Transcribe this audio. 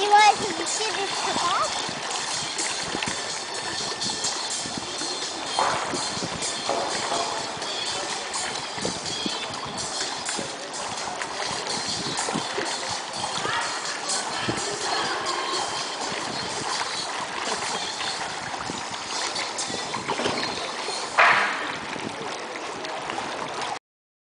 You want to see this kebab?